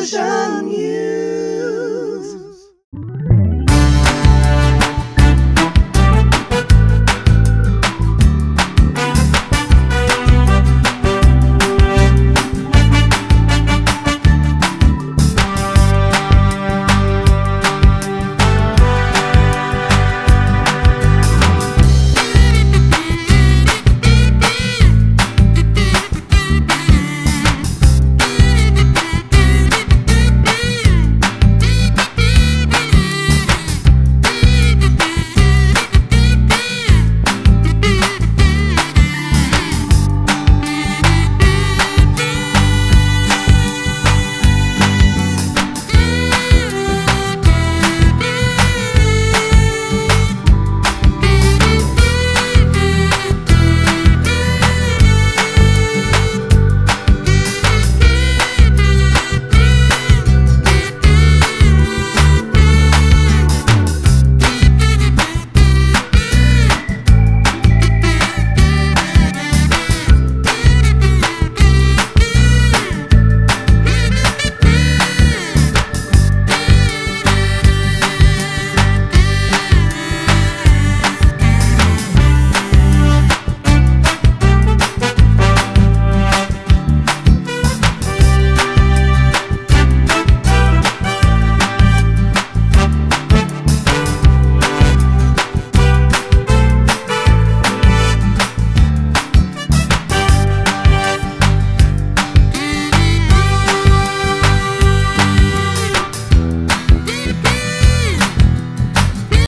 我想你。